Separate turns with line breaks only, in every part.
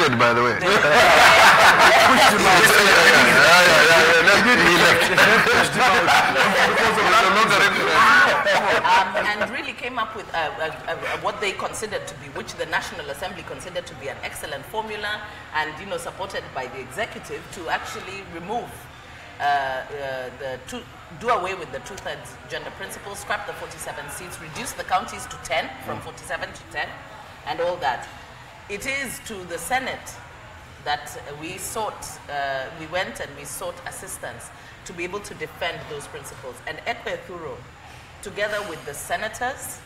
elected, by the way. yeah, yeah, yeah, yeah. That's good. He left.
um, and really came up with uh, uh, uh, what they considered to be, which the National Assembly considered to be an excellent formula, and you know supported by the executive to actually remove uh, uh, the two, do away with the two-thirds gender principle, scrap the 47 seats, reduce the counties to 10 from 47 to 10, and all that. It is to the Senate that we sought, uh, we went and we sought assistance to be able to defend those principles. And Ekwee Ethuro, together with the senators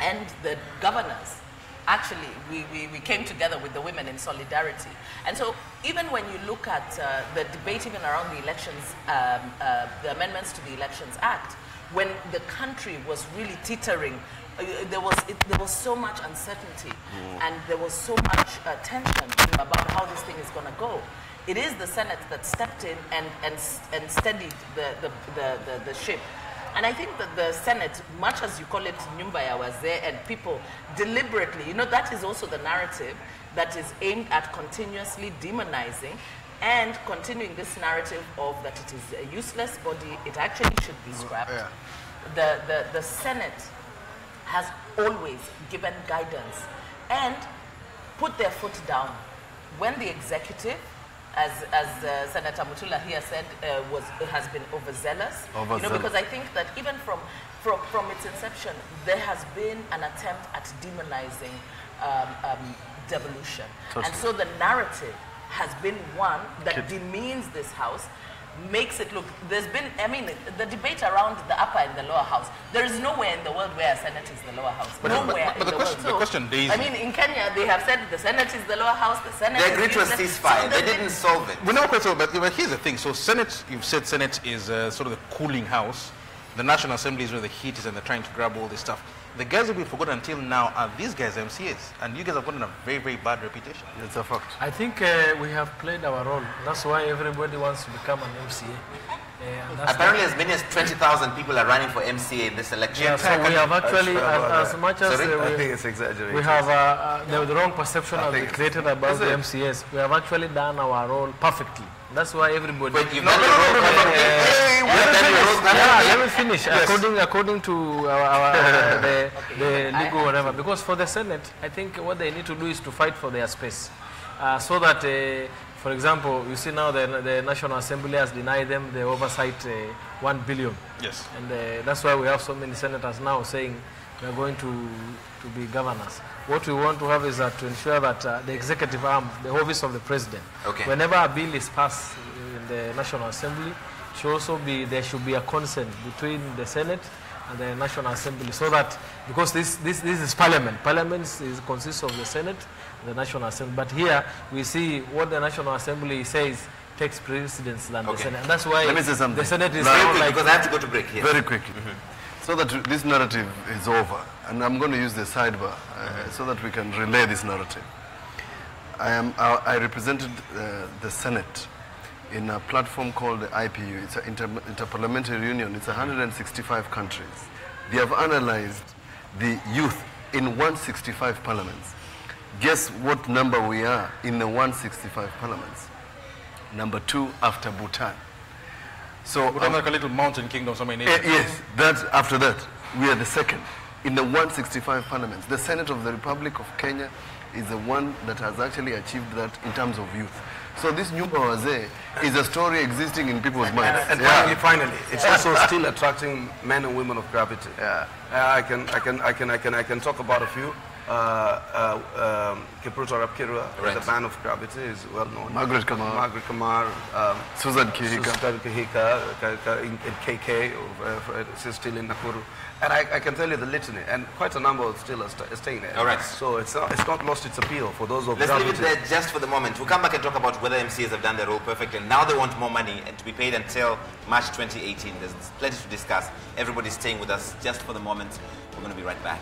and the governors, actually, we, we, we came together with the women in solidarity. And so even when you look at uh, the debate even around the elections, um, uh, the amendments to the Elections Act, when the country was really teetering Uh, there was it, there was so much uncertainty mm. and there was so much uh, tension about how this thing is going to go. It is the Senate that stepped in and and, and steadied the the, the, the the ship. And I think that the Senate, much as you call it Nyumba ya Wazee, and people deliberately, you know, that is also the narrative that is aimed at continuously demonizing and continuing this narrative of that it is a useless body, it actually should be mm, scrapped.
yeah.
The, the, the Senate has always given guidance and put their foot down when the executive, as, as uh, Senator Mutula here said, uh, was, has been overzealous. overzealous. You know, because I think that even from, from, from its inception, there has been an attempt at demonizing um, um, devolution. And so the narrative has been one that demeans this house, makes it look. There's been, I mean, the debate around the upper and the lower house. There is nowhere in the world where a Senate is the lower house.
But-
nowhere
but- but
in
the
the,
question-
world.
the question, Daisy-
I mean, in Kenya, they have said the Senate is the lower house. The Senate.
They
is
agreed to a ceasefire.
So
They
there's
didn't solve it.
We know quite so, but, but here's the thing. So Senate, you've said Senate is uh, sort of the cooling house. The National Assembly is where the heat is and they're trying to grab all this stuff. The guys that we've forgotten until now are these guys, MCAs. And you guys have gotten a very, very bad reputation.
It's a fact.
I think uh, we have played our role. That's why everybody wants to become an MCA. Uh,
Apparently, as many as 20,000 people are running for MCA in this election.
yeah, so we have actually,
sure
as, as much as
Sorry?
uh,
I
we,
think it's exaggerated.
we have uh, uh, the, the wrong perception has been created about the
it?
MCAs. We have actually done our role perfectly. That's why everybody.
But you've done your role perfectly. You've done your role
yeah,
perfectly.
let me finish. According according to our, our, uh, the, the legal whatever. Because for the Senate, I think what they need to do is to fight for their space, uh, so that, uh, for example, you see now the, the National Assembly has denied them the oversight uh, one billion,
Yes.
and uh, that's why we have so many senators now saying we are going to to be governors. What we want to have is that to ensure that uh, the executive arm, the office of the president,
Okay.
whenever a bill is passed in the National Assembly, should also be there should be a consent between the Senate and the National Assembly, so that because this this, this is Parliament, Parliament is, consists of the Senate and the National Assembly. But here we see what the National Assembly says takes precedence than the Senate, and that's why
Let me say something.
the Senate is
Very quick,
like
because I have to go to break here.
Very quickly. So that this narrative is over, and I'm going to use the sidebar uh, so that we can relay this narrative. I, am, I, I represented uh, the Senate in a platform called the IPU. It's an inter, interparliamentary union. It's 165 countries. They have analyzed the youth in 165 parliaments. Guess what number we are in the 165 parliaments? Number two after Bhutan. So
We're like a little mountain kingdom somewhere in
Eh,
Asia.
yes, that after that, we are the second in the 165 parliaments. The Senate of the Republic of Kenya is the one that has actually achieved that in terms of youth. So this new Wazee is a story existing in people's minds.
And
Yeah.
finally, finally, it's also still attracting men and women of gravity.
Yeah.
Uh, I can, I can, I can, I can, I can talk about a few. Uh, uh, um, Kipruto arap Kirwa,
Right.
the man of gravity, is well known.
Margaret Kamar.
Margaret Kamar. Um,
Susan Kihika.
Susan Kihika, Ka- Ka- in, in KK, uh, she's still in Nakuru. And I, I can tell you the litany, and quite a number still are, st- are staying there.
All right.
So it's not, it's not lost its appeal for those of
Let's leave it there just for the moment. We'll come back and talk about whether MCs have done their role perfectly. And now they want more money and to be paid until March 2018. There's plenty to discuss. Everybody's staying with us just for the moment. We're going to be right back.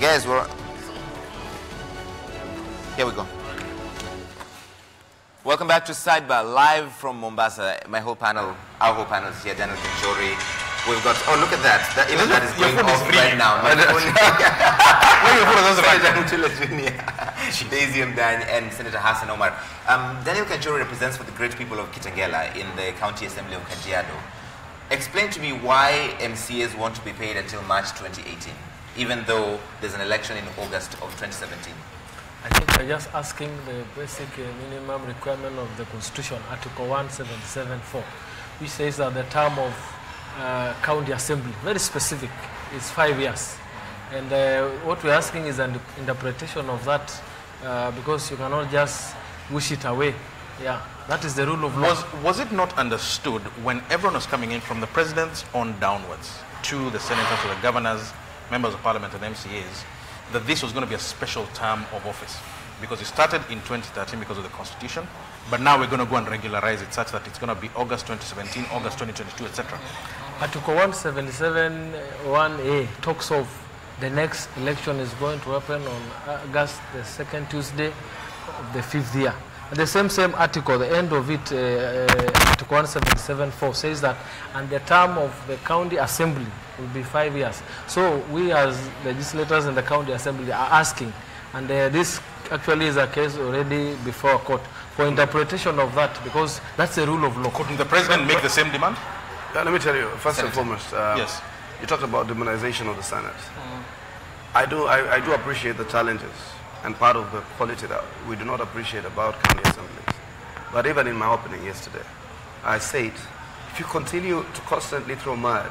Guys, we're. Here we go. Welcome back to Sidebar, live from Mombasa. My whole panel, our whole panel is here. Daniel Kinchori. We've got, oh, look at that. That image that is going
is
off right now. My phone-
Where your phone doesn't
Senator Jr., Daisy Amdany, and Senator Hassan Omar. Um, Daniel Kanchori represents for the great people of Kitengela in the County Assembly of Kajiado. Explain to me why MCAs want to be paid until March 2018, even though there's an election in August of 2017.
I think we're just asking the basic uh, minimum requirement of the Constitution, Article 177.4, which says that the term of uh, county assembly, very specific, is five years. And uh, what we're asking is an interpretation of that uh, because you cannot just wish it away. Yeah, that is the rule of law.
Was, was it not understood when everyone was coming in from the presidents on downwards to the senators, to the governors, members of parliament, and MCAs, that this was going to be a special term of office? Because it started in 2013 because of the constitution, but now we're going to go and regularize it such that it's going to be August 2017, August 2022, etc.
Article 177 1A talks of the next election is going to happen on August the second Tuesday of the fifth year. And the same same article, the end of it, uh, uh, Article 177.4 says that, and the term of the county assembly will be five years. So we as legislators in the county assembly are asking, and uh, this actually is a case already before court for interpretation of that because that's the rule of law.
Couldn't the president make the same demand?
Uh, let me tell you, first and foremost, uh,
Yes.
you talked about demonization of the Senate. I, do, I, I do appreciate the challenges and part of the quality that we do not appreciate about county assemblies. But even in my opening yesterday, I said, if you continue to constantly throw mud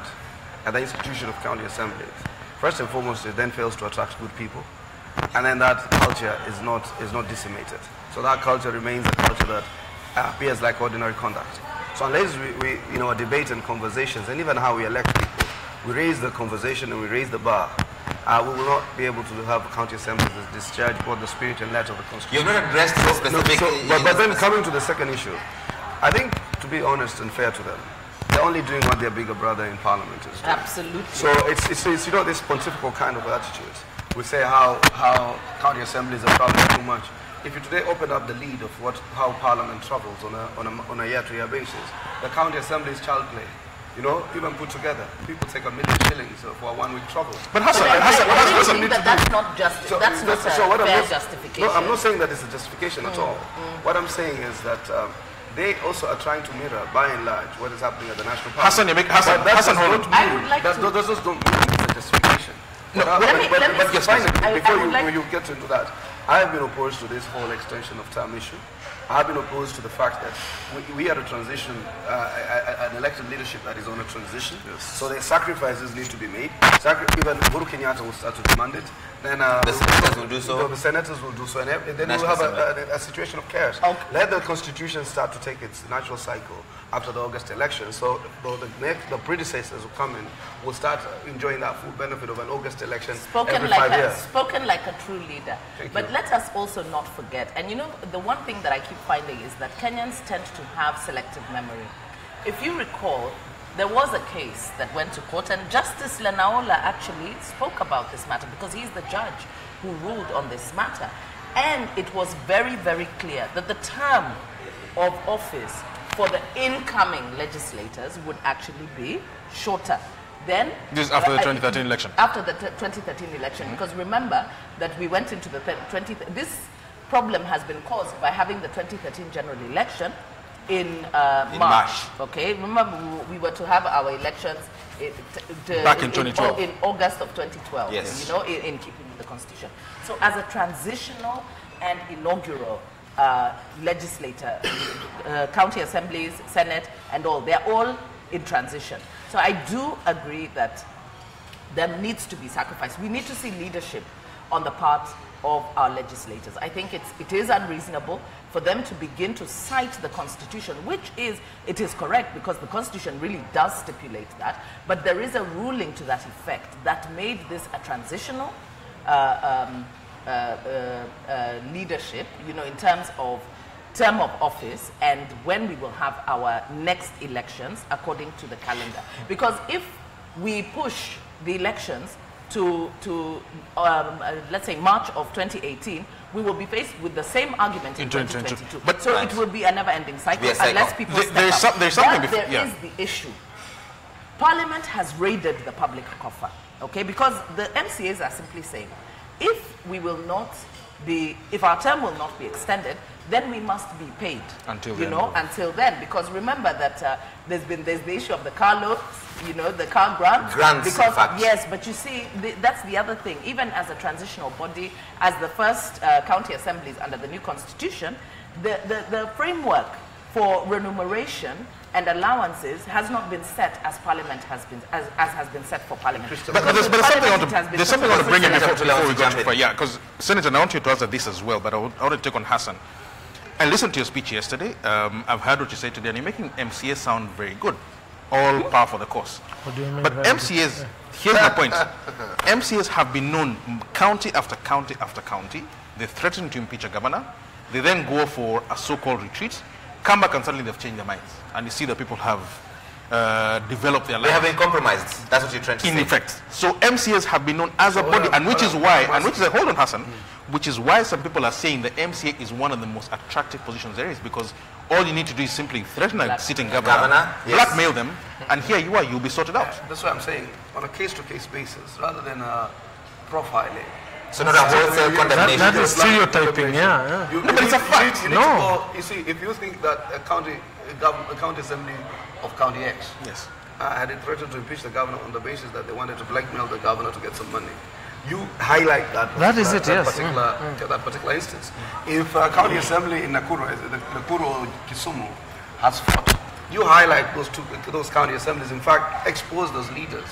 at the institution of county assemblies, first and foremost, it then fails to attract good people. And then that culture is not, is not decimated. So that culture remains a culture that appears like ordinary conduct. So unless we, we, in our debate and conversations, and even how we elect people, we raise the conversation and we raise the bar, uh, we will not be able to have county assemblies that discharge both the spirit and letter of the Constitution.
You've
Constitution.
not addressed the
No, so- but, but then coming to the second issue, I think to be honest and fair to them, they're only doing what their bigger brother in parliament is doing.
Absolutely.
So it's, it's, it's you know this pontifical kind of attitude. We say how, how county assemblies are traveling too much. If you today open up the lead of what, how parliament travels on a, on a, on a year-to-year basis, the county assembly is child play. You know, even put together, people take a million shillings for a one-week travel.
But Hassan,
But I,
Hassan,
I
Hassan, Hassan,
that that's not just that's not a
what I'm
fair
not-
justification.
No, I'm not saying that it's a justification at all. What I'm saying is that um, they also are trying to mirror, by and large, what is happening at the national park.
Hassan, you make- Hassan,
But that
Hassan, hold
not
on.
I would like
that,
to-
Those just don't mean it's a justification.
No,
but,
let
but,
me-
but,
let me-
but
Yes,
finally,
I- I
before
would
you,
like-
you get into that, I have been opposed to this whole extension of term issue. I have been opposed to the fact that we, we are a transition, uh, a- a- an elected leadership that is on a transition. Yes. So the sacrifices need to be made. Sacri- even Uhuru Kenyatta will start to demand it. Then uh,
The senators will do so.
The senators will do so, and ev- then we'll have a, a, a situation of chaos.
Okay.
Let the constitution start to take its natural cycle after the August election. So the, the next, the predecessors who come in will start enjoying that full benefit of an August election
spoken
every
like
five
a
years.
spoken like a true leader.
Thank
but
you.
let us also not forget, and you know, the one thing that I keep finding is that Kenyans tend to have selective memory. If you recall, there was a case that went to court, and Justice Lenaola actually spoke about this matter because he's the judge who ruled on this matter. And it was very, very clear that the term of office for the incoming legislators would actually be shorter. Then
This is after the
uh, uh,
2013 election.
after the t- 2013 election mm-hmm. because remember that we went into the th- 20 this problem has been caused by having the 2013 general election in, uh,
In
March.
March.
Okay, remember we, we were to have our elections in,
Back in 2012.
in, August of 2012.
Yes.
you know, in, in keeping with the constitution. So as a transitional and inaugural uh, legislator, uh, county assemblies, senate, and all, they're all in transition. So I do agree that there needs to be sacrifice. We need to see leadership on the part of our legislators. I think it's, it is unreasonable for them to begin to cite the Constitution, which is, it is correct because the Constitution really does stipulate that, but there is a ruling to that effect that made this a transitional uh, um, uh, uh, uh, leadership, you know, in terms of term of office and when we will have our next elections according to the calendar. Because if we push the elections to, to um, uh, let's say, March of 2018, we will be faced with the same argument in,
In 2022.
2022.
But-
so
Right.
it will be a never-ending cycle,
cycle.
unless people
There-
step
there is
up.
some- there is something
But
before-
there
yeah.
is the issue. Parliament has raided the public coffer, okay? Because the MCAs are simply saying, if we will not be, if our term will not be extended, then we must be paid.
Until
you
then,
know, until then. Because remember that uh, there's been there's the issue of the car loans, you know, the car grant.
Grants, in
Because
fact.
yes, but you see, the, that's the other thing. Even as a transitional body, as the first uh, county assemblies under the new constitution, the, the, the framework for remuneration and allowances has not been set as Parliament has been as, as has been set for Parliament.
But, but there's, but there's something I want
Parliament, it has
to, there's something I want to bring in before, before we go
to
to
jump
far.
in.
Yeah, because Senator, I want you to answer this as well, but I want, I want to take on Hassan. I listened to your speech yesterday. Um, I've heard what you said today, and you're making MCA sound very good. All power for the cause.
What do you mean
But
by?
MCAs, here's my point. MCAs have been known county after county after county. They threaten to impeach a governor. They then go for a so-called retreat, come back and suddenly they've changed their minds. And you see that people have uh, developed their
They have been compromised. That's what you're trying to
in
say.
effect. So MCAs have been known as a body, and which is why, and which is a, hold on, Hassan, which is why some people are saying the MCA is one of the most attractive positions there is because all you need to do is simply threaten a
Black-
sitting governor,
Governor, yes.
blackmail them, and here you are, you'll be sorted out.
That's what I'm saying. On a case-to-case basis, rather than uh, profiling.
So not a wholesale
That-
that is stereotyping, yeah, yeah.
You,
No, but it's a
you
fact.
Need, you need
No.
to go, you see, if you think that a county, a, gov- a county assembly of county X
Yes.
uh, had it threatened to impeach the governor on the basis that they wanted to blackmail the governor to get some money. You highlight that.
That is it,
that
yes.
Particular, That particular instance. If uh, county assembly in Nakuru, uh, Nakuru Kisumu, has fought, you highlight those two, those county assemblies. In fact, expose those leaders,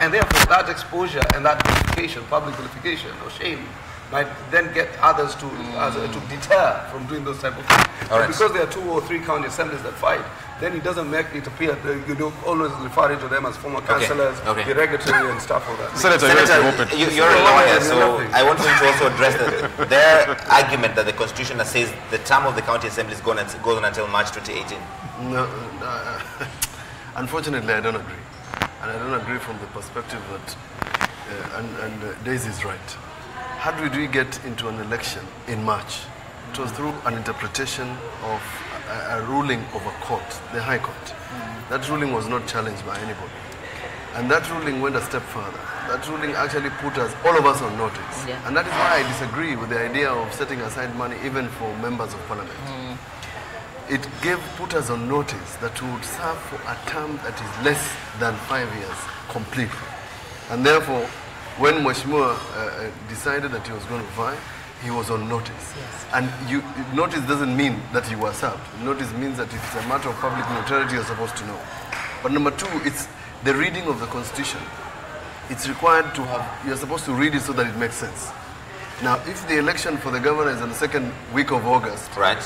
and therefore that exposure and that vilification, public vilification or shame, might then get others to as, uh, to deter from doing those type of things.
All right.
Because there are two or three county assemblies that fight, then it doesn't make it appear that you don't always refer to them as former councillors,
okay.
derogatory and stuff like that.
Senator, you have to
Senator,
open.
you, you're a lawyer,
lovely,
so. I want you to also address the, their argument that the constitution says the term of the county assembly is going to, goes on until March 2018.
No, uh, unfortunately, I don't agree. And I don't agree from the perspective that, uh, and, and uh, Daisy is right. How did we get into an election in March? It was through an interpretation of a, a ruling of a court, the High Court. Mm-hmm. That ruling was not challenged by anybody. And that ruling went a step further. That ruling actually put us, all of us on notice.
Yeah.
And that is why I disagree with the idea of setting aside money even for members of parliament mm. it gave put us on notice that we would serve for a term that is less than five years completely. And therefore, when Mheshimiwa uh, uh, decided that he was going to vie, he was on notice. And you, notice doesn't mean that you were served. Notice means that if it's a matter of public neutrality, you're supposed to know. But number two, it's the reading of the Constitution. It's required to have, you're supposed to read it so that it makes sense. Now, if the election for the governor is on the second week of August,
Right?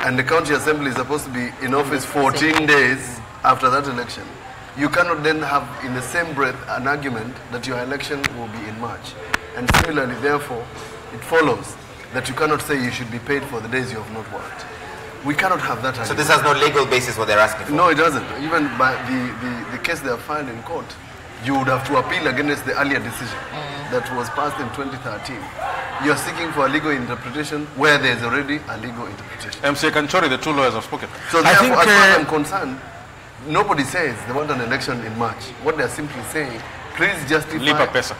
and the county assembly is supposed to be in office 14 days after that election, you cannot then have in the same breath an argument that your election will be in March. And similarly, therefore, it follows that you cannot say you should be paid for the days you have not worked. We cannot have that
So this has no legal basis what they're asking for.
No, it doesn't. Even by the, the, the case they have filed in court, you would have to appeal against the earlier decision that was passed in 2013. You are seeking for a legal interpretation where there is already a legal interpretation.
MCA Kanchori, the two lawyers have spoken.
So
I
therefore,
think,
as far as
uh,
I'm concerned, nobody says they want an election in March. What they're simply saying, please justify
Lipa pesa.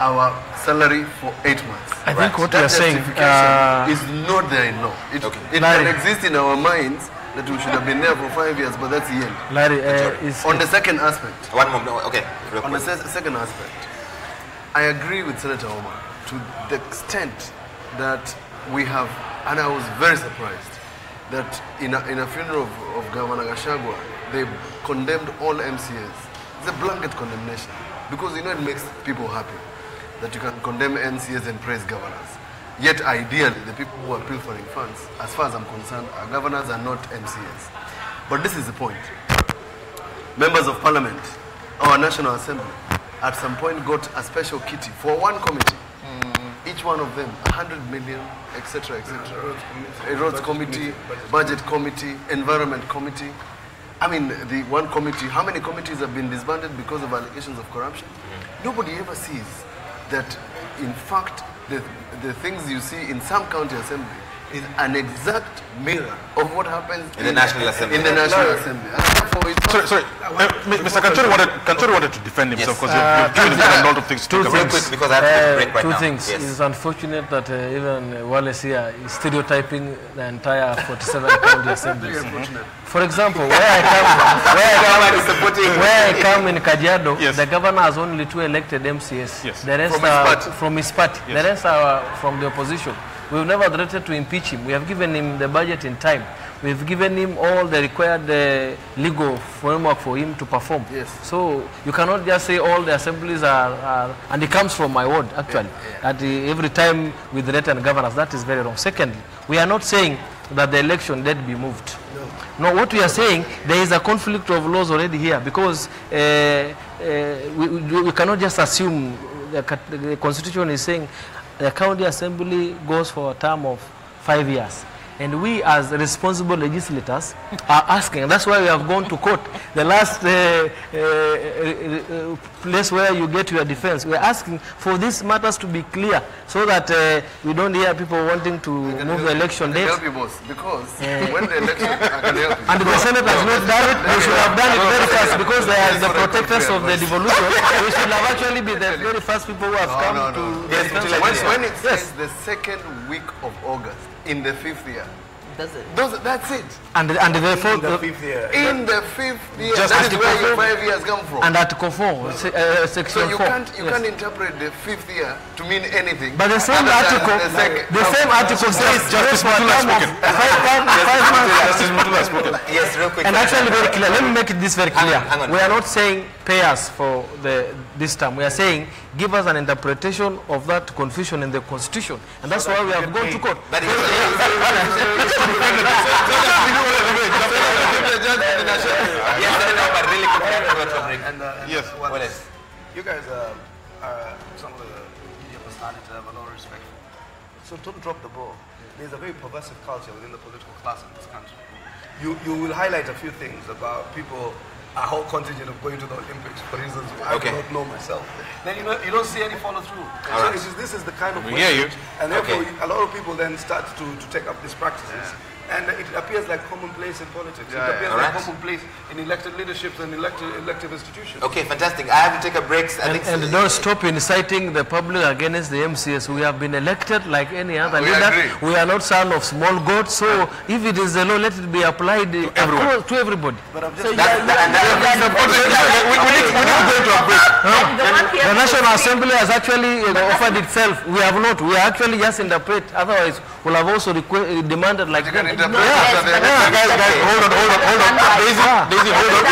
our salary for eight months.
I think what
that
you're saying,
justification
uh,
is not there in law. It,
Okay.
it
Larry.
can exist in our minds that we should have been there for five years, but that's the end.
Larry, uh, is,
On the second aspect,
One more. no, Okay.
on the se- second aspect, I agree with Senator Omar to the extent that we have, and I was very surprised that in a, in a funeral of, of Governor Gachagua, they condemned all MCAs. It's a blanket condemnation because you know it makes people happy that you can condemn MCAs and praise governors. Yet ideally, the people who are pilfering funds, as far as I'm concerned, are governors and not MCAs. But this is the point members of parliament, our National Assembly, at some point got a special kitty for one committee. Mm. Each one of them, 100 million, etc., etc. A roads committee, budget committee, environment committee. I mean, the one committee, how many committees have been disbanded because of allegations of corruption? Mm. Nobody ever sees that, in fact, the, the things you see in some county assembly is an exact mirror of what happens
In the National Assembly.
In the National Assembly. And therefore, it's
Sorry, sorry. Uh, Mr. Kanchori wanted, Kanchori wanted to defend himself because you've, you've given him a lot of things to
two
talk
Real
about.
quick, because I have to break right
two
now.
things.
Yes.
It's unfortunate that uh, even uh, Wallace here is stereotyping the entire 47 county assemblies. For example, where I come from, where I
Government is supporting.
come, where I come in Kajiado,
Yes.
the governor has only two elected MCS.
Yes.
The rest
From
are
party.
from his party. The rest are from the opposition. We've never threatened to impeach him. We have given him the budget in time. We've given him all the required uh, legal framework for him to perform.
Yes.
So you cannot just say all the assemblies are, are and it comes from my word actually. That uh, every time with threaten governors, that is very wrong. Secondly, we are not saying that the election date be moved. No. no, what we are saying, there is a conflict of laws already here because uh, uh, we, we, we cannot just assume the, the constitution is saying the county assembly goes for a term of five years. And we as responsible legislators are asking, that's why we have gone to court. The last uh, uh, uh, uh, place where you get your defense, we are asking for these matters to be clear so that uh, we don't hear people wanting to move the election date.
help you, boss, because when the election, I can help you.
And the Senate has not done it. They should have done it very fast because they are the protectors of the devolution. We should have actually been the very first people who have
No,
come
no,
to
no.
the
Yes,
When, when it
Yes.
the second week of August in the fifth year,
Does it?
those, that's it.
And, and therefore,
The fifth year.
In the fifth year,
Just
that is
Article
where your five years come from.
and Article 4, se- uh,
so you
4.
can't you
Yes.
can't interpret the fifth year to mean anything.
But the same article,
the sec-
the same article says
Justice
for
Mutula has spoken.
five, five, five months.
Justice Mutula has spoken.
Yes, real quick.
And actually very clear. Let me make it this very
Hang
clear.
on, hang on.
We are not saying pay us for the this time. We are saying give us an interpretation of that confusion in the constitution, and that's why we have gone to court.
That is yes, Senator, but really quick, we have to go to a break.
And, uh, and
Yes.
what-
What else?
You guys are, are some of the media personalities I have a lot of respect for. So don't drop the ball. There's a very pervasive culture within the political class in this country. You, you will highlight a few things about people, a whole contingent of going to the Olympics, for reasons I
Okay.
do not know myself. Then you, know, you don't see any follow through.
All
so
right.
it's just, this is the kind of
We hear you.
And therefore,
Okay.
a lot of people then start to, to take up these practices. And it appears like commonplace in politics. it appears
All
like
right.
commonplace in elected leaderships and elected, elective institutions.
Okay, fantastic. I have to take a break. I
And,
think
and don't stop inciting the public against the MCS. We have been elected like any other
We
leader.
agree.
We are not son of small gods. So if it is the law, let it be applied to
everyone.
To everybody.
But I'm just
So
That's-
you-
that-
into a break.
The one
The National Assembly has actually uh, offered itself. We have not. We are actually just interpret. Otherwise, we'll have also uh, demanded like
You
Yes,
the
but-
Guys, guys, hold on, hold on, hold on. Daisy, Daisy, hold on.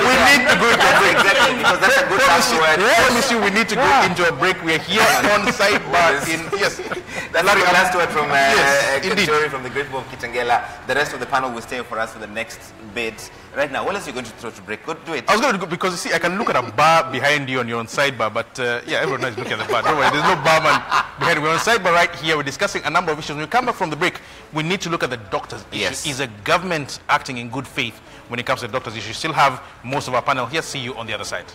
We need to go into a break.
exactly because that's a good password.
promise you, we need to go into a break. We are here on sidebar in yes.
That's
Larry,
the last word from uh,
Yes,
uh,
indeed.
From the Great Bow of Kitengela. The rest of the panel will stay for us for the next bit. Right now, what else are you going to throw to break? Go do it.
I was going to go because you see, I can look at a bar behind you on your own sidebar, but uh, yeah, everyone is looking at the bar. Don't worry, there's no barman behind. you. We're on sidebar right here. We're discussing a number of issues. When we come back from the break, we need to look at the doctors' issue.
Yes.
Is a government acting in good faith when it comes to the doctors' issue? Still have most of our panel here. See you on the other side.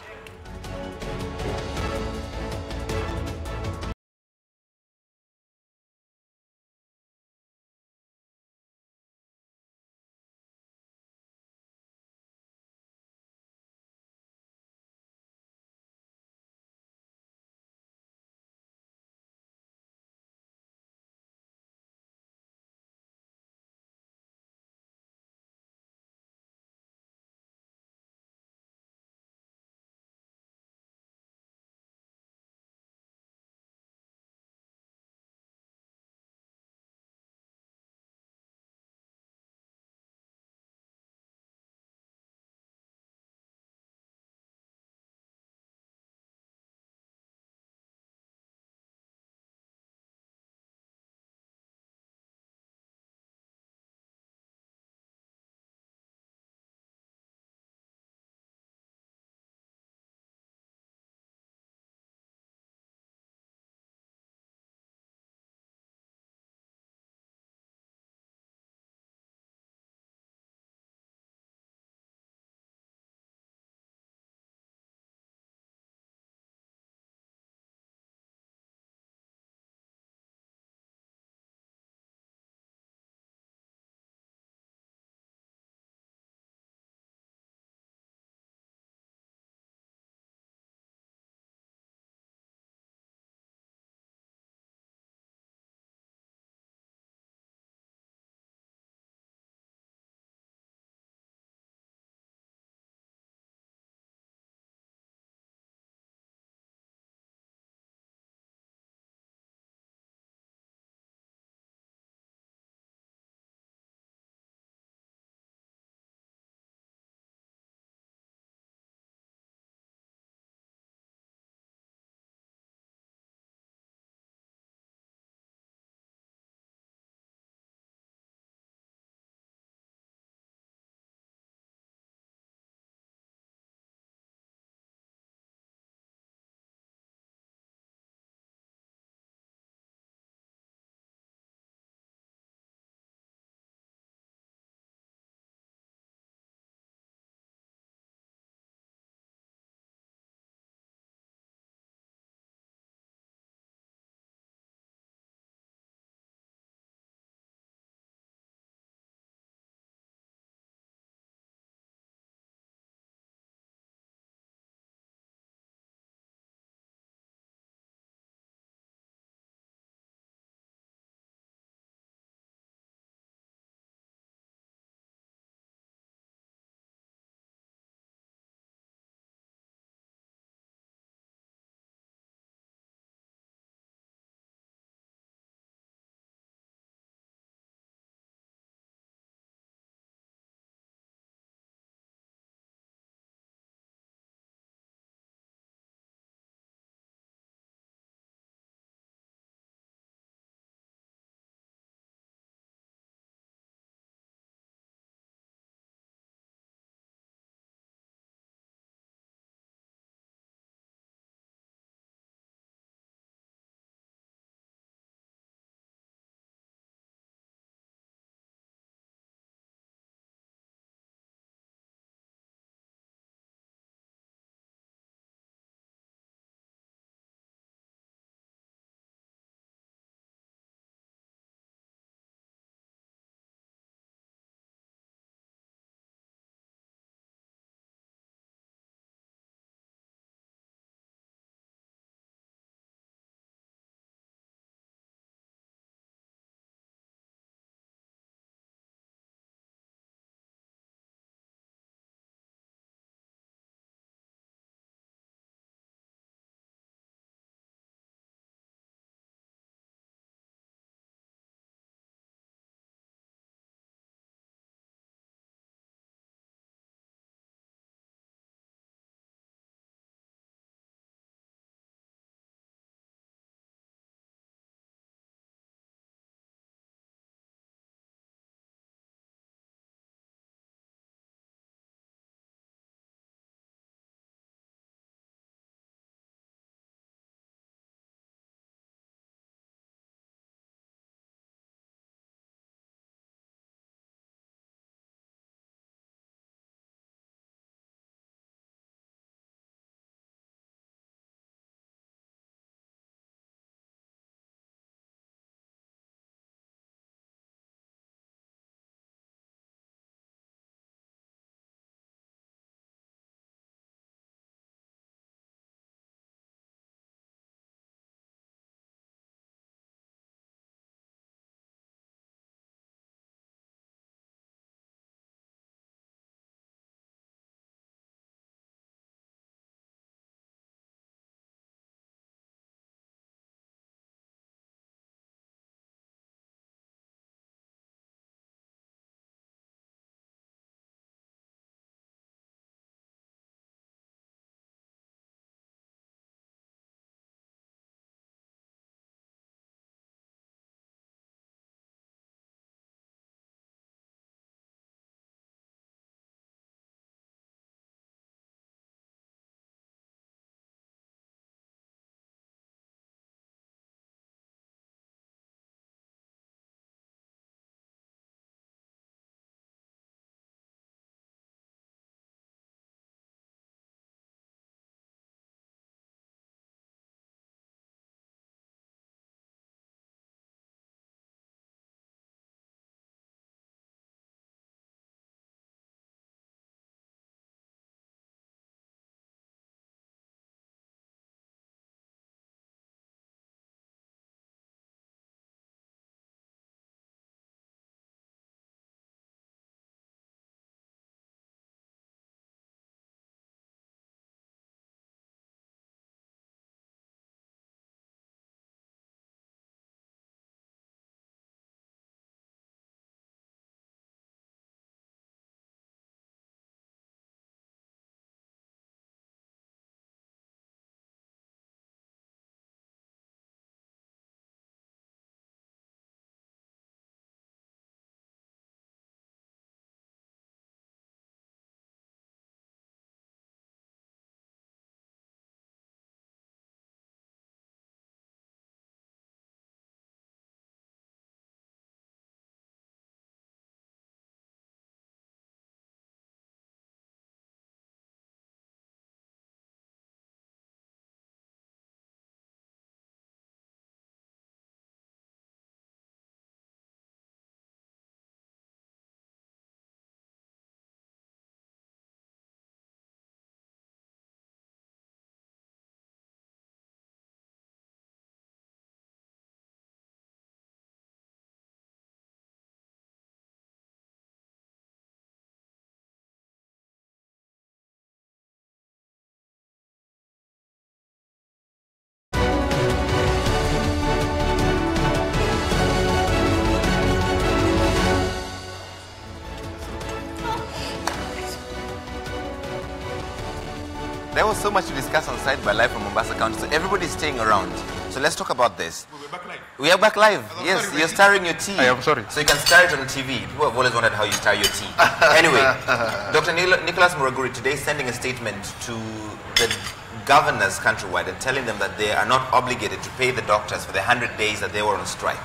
There was so much to discuss on Sidebar Live from Mombasa County, so everybody's staying around. So let's talk about this.
We're back live.
We are back live.
I'm
Yes,
sorry,
you're
Ricky.
stirring your tea.
I am sorry.
So you can stir it on the TV. People have always wondered how you stir your tea. anyway, Dr. Nil- Nicholas Muraguri today is sending a statement to the governors countrywide and telling them that they are not obligated to pay the doctors for the 100 days that they were on strike.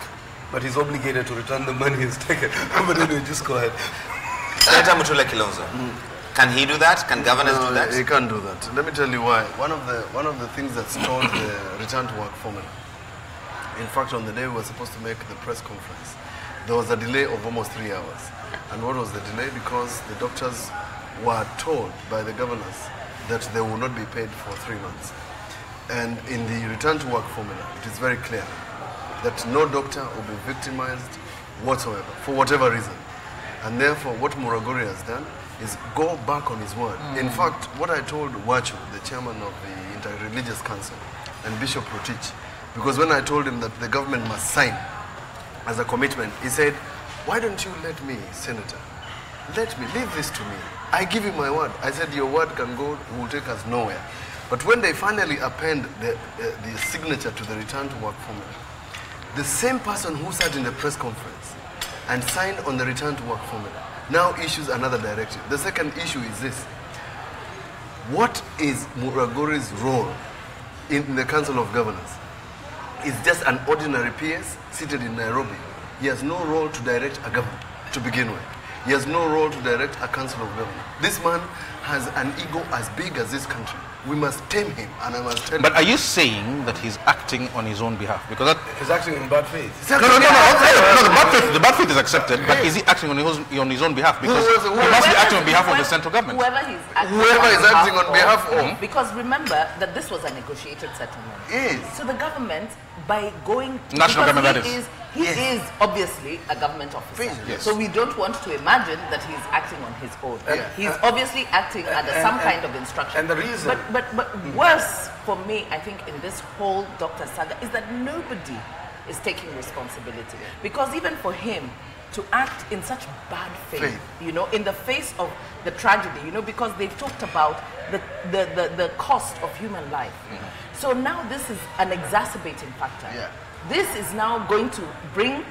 But he's obligated to return the money he's taken. but anyway, just go ahead.
Senator Mutula Kilonzo, mm. Can he do that? Can governors
No,
do that?
He can't do that. Let me tell you why. One of the one of the things that stalled the return to work formula. In fact, on the day we were supposed to make the press conference, there was a delay of almost three hours. And what was the delay? Because the doctors were told by the governors that they will not be paid for three months. And in the return to work formula, it is very clear that no doctor will be victimized whatsoever for whatever reason. And therefore, what Muraguri has done is go back on his word. In fact, what I told Wachu, the chairman of the Interreligious Council, and Bishop Rotich, because when I told him that the government must sign as a commitment, he said, Why don't you let me, Senator? Let me, leave this to me. I give you my word. I said, Your word can go, will take us nowhere. But when they finally append the, uh, the signature to the return to work formula, the same person who sat in the press conference and signed on the return to work formula now issues another directive. The second issue is this. What is Muraguri's role in the Council of Governors? Is just an ordinary PS seated in Nairobi. He has no role to direct a government to begin with. He has no role to direct a council of governors. This man has an ego as big as this country. We must tame him, and I must tell
But
you.
are you saying that he's acting on his own behalf? Because that
He's acting in bad faith.
no, no, no, no, no, no, the bad faith, the bad faith is accepted, but is he acting on his own, on his own behalf? Because
was- who
he must be acting on behalf of the central government.
Whoever he's acting,
Whoever
on
is acting on behalf of.
Mhm. Because remember that this was a negotiated settlement.
Yes.
So the government, by going
National government,
he
that is.
He
Yes.
is obviously a government officer.
Yes.
So we don't want to imagine that he's acting on his own. He's uh, obviously acting uh, under
and-
some kind of instruction.
and the reason-
But but but hmm. worse for me, I think, in this whole Dr. Saga is that nobody is taking responsibility because even for him to act in such bad faith,
Faith.
you know, in the face of the tragedy, you know, because they've talked about the, the, the, the cost of human life. Mm-hmm. So now this is an exacerbating factor.
Yeah.
This is now going to bring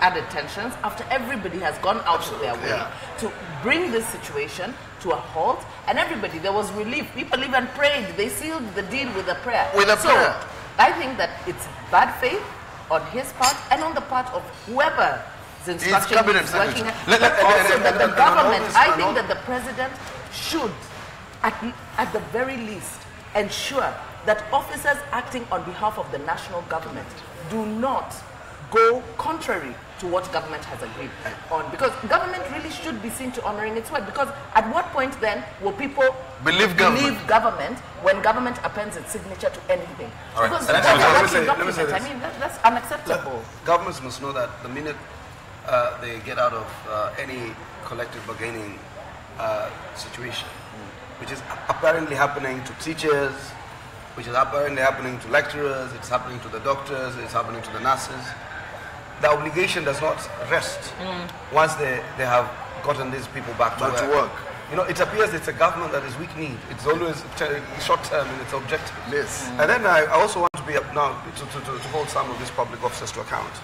added tensions after everybody has gone out of their way
yeah.
to bring this situation to a halt. And everybody, there was relief. People even prayed. They sealed the deal with a prayer.
With a
so,
prayer.
I think that it's bad faith on his part and on the part of whoever instruction
cabinet
he's working at.
Let- let-
But also
and-
that the
and- and all
government, I think that the president should, at, at the very least, ensure that officers acting on behalf of the national government do not go contrary to what government has agreed on. Because government really should be seen to honoring its word. Because at what point then will people
Believe government.
government when government appends its signature to anything?
All right,
Because that's
let me-
a
let me say- let me say
document. I mean, that, that's unacceptable.
Look, governments must know that the minute uh, they get out of uh, any collective bargaining uh, situation, which is apparently happening to teachers, which is apparently happening to lecturers, it's happening to the doctors, it's happening to the nurses, the obligation does not rest mm. once they, they have gotten these people back to
Back
work.
to work.
You know, it appears it's a government that is weak need. It's always short term in its objective.
Yes.
And then I, I also want to be up now to, to, to, to hold some of these public officers to account.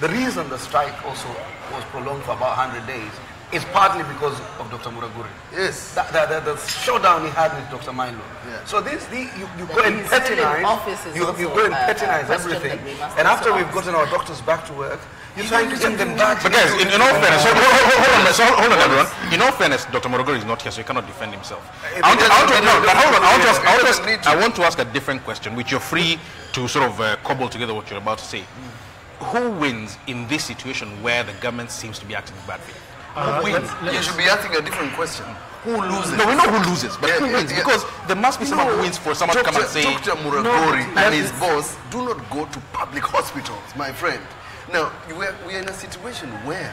The reason the strike also was prolonged for about 100 days is partly because of Dr. Muraguri.
Yes.
The, the, the, the showdown he had with Dr. Milo.
Yeah.
So this, the, you, you go and
he's still in
patronize, you, you go and
a- a
patronize everything.
that we must
And after we've
ask.
gotten our doctors back to work, you're trying to get them back.
But guys, in, in all fairness, hold, hold, hold, hold on, so hold on, everyone. In all fairness, Dr. Muraguri is not here, so he cannot defend himself. I want,
he
to, I want to,
doesn't-
no, but hold on. I want to ask, I want to
He doesn't
ask,
need to.
I want to ask a different question, which you're free to sort of uh, cobble together what you're about to say. Who wins in this situation where the government seems to be acting in bad faith?
Uh,
Who wins?
let's- let's-
You should be asking a different question. Who loses?
No, we know who loses, but
Yeah,
who wins?
yeah.
Because there must be someone
No,
who wins for someone to come and say,
Dr. Muraguri
No,
and his boss do not go to public hospitals, my friend. Now, you are, we are in a situation where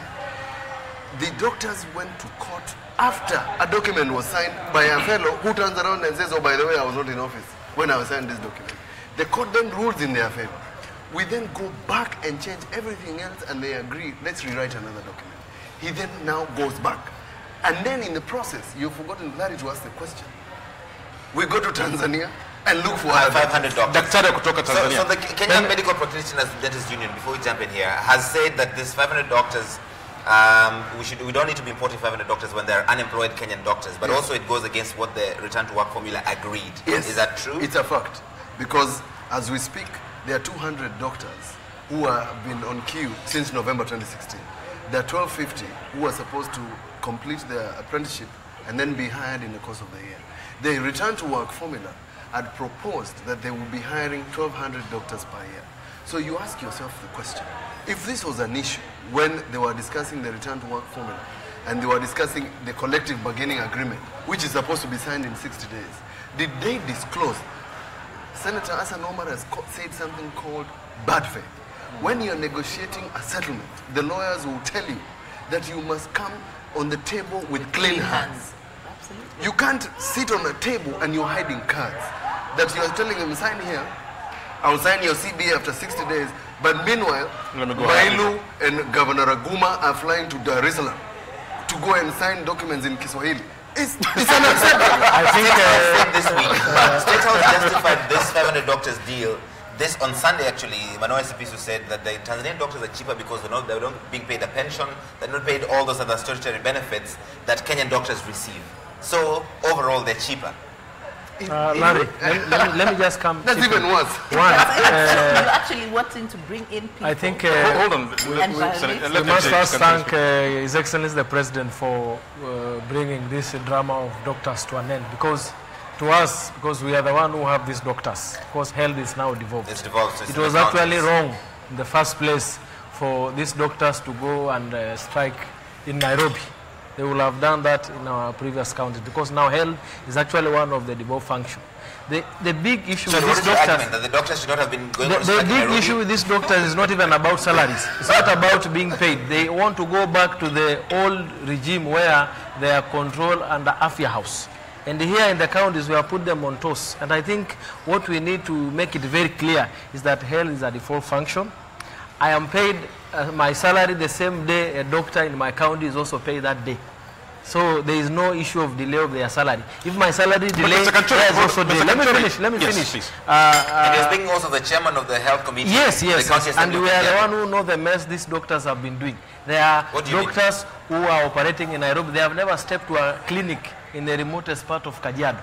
the doctors went to court after a document was signed by a fellow who turns around and says, oh, by the way, I was not in office when I was signed this document. The court then rules in their favor. We then go back and change everything else and they agree, let's rewrite another document. He then now goes back. And then in the process, you've forgotten Larry to ask the question. we go to Tanzania and look for
Uh, 500 doctors.
daktari kutoka
So,
tanzania
so the Kenyan Medical Practitioners Dentist Union, before we jump in here, has said that these 500 doctors, um, we should we don't need to be importing 500 doctors when they're unemployed Kenyan doctors, but also it goes against what the return to work formula agreed.
Yes.
Is that true?
It's a fact. Because as we speak, there are 200 doctors who have been on queue since November 2016. There are 1250 who are supposed to complete their apprenticeship and then be hired in the course of the year. The return to work formula had proposed that they would be hiring 1200 doctors per year. So you ask yourself the question, if this was an issue when they were discussing the return to work formula and they were discussing the collective bargaining agreement, which is supposed to be signed in 60 days, did they disclose Senator Hassan Omar has said something called bad faith. When you're negotiating a settlement, the lawyers will tell you that you must come on the table with clean hands.
Absolutely.
You can't sit on a table and you're hiding cards. That you're telling him, sign here, I'll sign your CBA after 60 days. But meanwhile,
Let me go
Mailu and Governor Aguma are flying to Dar es Salaam to go and sign documents in Kiswahili. It's, it's unacceptable.
I think uh,
said this week. State House justified this 500 doctors deal. This on Sunday actually, Manoah Esipisu said that the Tanzanian doctors are cheaper because they're not, they're not being paid a pension, they're not paid all those other statutory benefits that Kenyan doctors receive. So overall, they're cheaper.
uh, Larry, let, let me, let me just come.
That's
chip
even worse.
One, uh,
you're actually wanting to bring in people.
I think
Hold-
uh,
hold on
And
let-
violate-
let-
we must first thank uh, His Excellency the President for uh, bringing this drama of doctors to an end because to us, because we are the one who have these doctors, because health is now devolved.
It's devolved. it's
It was actually wrong in the first place for these doctors to go and uh, strike in Nairobi. They would have done that in our previous counties because now health is actually one of the devolved function. The, the big issue
So
with these doctors,
argument that the doctors should not have been going
the, the big
Nairobi?
issue with these doctors is not even about salaries. It's not about being paid. They want to go back to the old regime where they are controlled under Afya House. And here in the counties, we have put them on toes. And I think what we need to make it very clear is that health is a default function. I am paid uh, my salary the same day a doctor in my county is also paid that day. So there is no issue of delay of their salary. If my salary delay,
Mr. Kanchuri,
there is also
Mr.
delay. Let me finish. Let me
Yes,
finish.
please.
Uh, uh,
And he's being also the chairman of the health committee.
Yes, yes,
county
and we are the one who know the mess these doctors have been doing. There are
do you mean?
doctors who are operating in Nairobi. They have never stepped to a clinic in the remotest part of Kajiado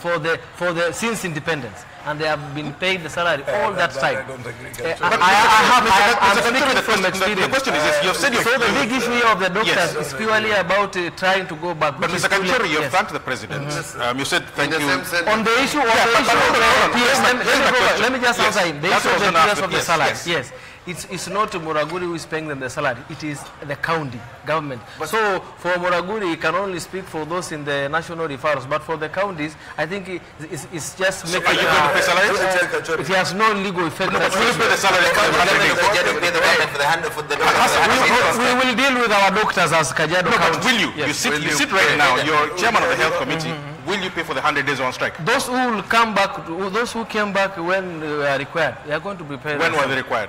for the for the since independence, and they have been paid the salary all that,
that-
time.
I don't agree,
Uh, I, I, I have, I have, I'm
Mr.
Speaking
the
from
question-
experience.
the question is this, you have said you-
so the big issue here of the doctors
Yes.
is purely about uh, trying to go back.
But Mr.
is.
Kanchuri, you have
Yes.
thanked the president. Um, you said thank you.
On the issue, on the issue of the
hold on, hold on.
PS, let, me-
Here's
let me
my
go-
question.
let me just
Yes.
answer him. The
That's
issue
what
of the
was gonna
PS
ask
of
you.
the
Yes,
salary.
yes.
Yes. It's, it's not Muraguri who is paying them the salary. It is the county government. so for Muraguri, he can only speak for those in the national referrals. But for the counties, I think it- it's, it's just making.
are you going to pay salary?
uh, it has no legal effect.
No, But will you pay the salary for the
Government of
days?
Kajiado pay the government for the hand for the doctors.
we, we will deal with our doctors as Kajiado
No,
County.
but will you?
Yes.
You sit,
Will
you
you
sit right
pay?
now. You're chairman of the health committee. Will you pay for the 100 days on strike?
Those who will come back, those who came back when they were required, they are going to be paid.
When were they required?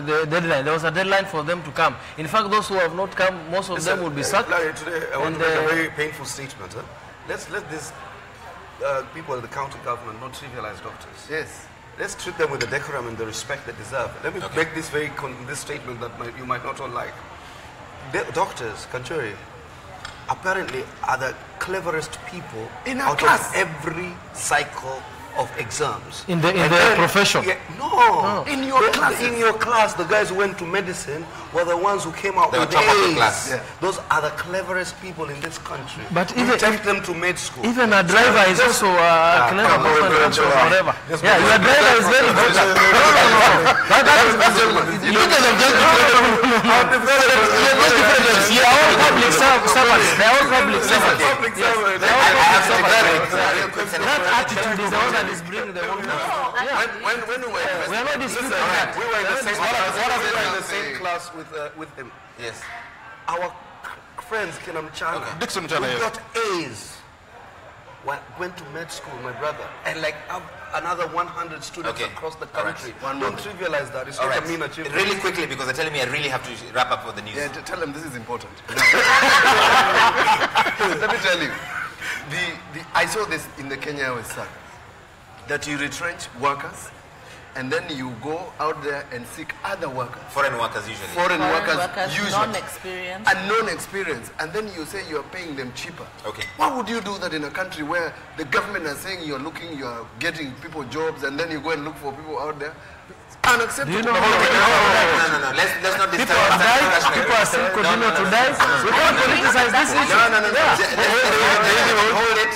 The deadline. There was a deadline for them to come. In fact, those who have not come, most of them will be sacked.
Larry, today I want
And,
to make
uh,
a very painful statement. Huh? Let's let these uh, people in the county government not trivialize doctors.
Yes.
Let's treat them with the decorum and the respect they deserve. Let me make this very con- this statement that might, you might not all like. The doctors, Kanchuri, apparently are the cleverest people
In our
out
class.
of every cycle of exams.
In the- in
And
the
then-
profession?
Yeah, no. Oh.
In your
The-
classes.
In your class, the guys who went to medicine were the ones who came out
They were
with
top of the
A's.
class.
Yeah.
Those are the cleverest people in this country.
But
we
even-
take them to med school.
Even a driver is also uh, a clever
come on,
person
bro,
also
chill out.
whatever.
Just
Yeah,
because-
your driver is very good. No, no, no, no. That, that is, you look at them just They are all public servants. They are all public servants.
Public servant.
They are all
I
public
have to
servants.
declare
That attitude is the one that is bringing them on.
When, when, when we were
We are not disputing
Listen,
that.
we were in the same
What
class.
what
we were in the same class with uh, with him.
Yes.
Our friends Kinam Chana,
Dixon Chana,
who
yes.
got A's. Went, went to med school, with my brother, and like another 100 students
Okay.
across the
All right.
country.
One
Don't
moment.
trivialize that. It's
All
not
right.
a mean achievement.
Really quickly because they're telling me I really have to wrap up for the news.
Yeah, tell them this is important. Let me tell you. the, the, I saw this in the Kenya Airways saga, that you retrench workers and then you go out there and seek other workers,
Foreign workers usually.
foreign,
Foreign
workers,
workers,
usually,
non-experienced.
and non-experience, and then you say you are paying them cheaper.
Okay.
Why would you do that in a country where the government is saying you're looking, you are getting people jobs, and then you go and look for people out there? Unacceptable.
Do you know
No, no, no, no. Let's, let's not disturb.
People have
That's
died,
national-
people are still
No, no,
continue to die.
no, no,
We
no,
can't
no, no,
politicize this
no,
issue.
No, no, no.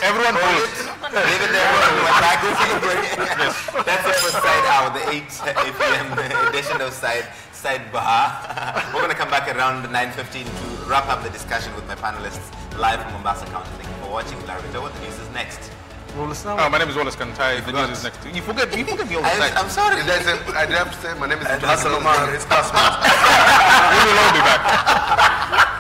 Everyone
Hold
hold
it. Leave it there. We're back to the- That's the first side out, the 8 p.m. edition of Side Sidebar. We're going to come back around 9.15 to wrap up the discussion with my panelists live from Mombasa County. Thank you for watching. Larry Doe, what the news is next.
Well, it's
Oh, my name is Wallace Kantai. The news is next. You forget, you forget me all the
I,
time.
I'm sorry.
There's a, I have to say, my name is
Hassan Omar, his classmate.
We will all be back.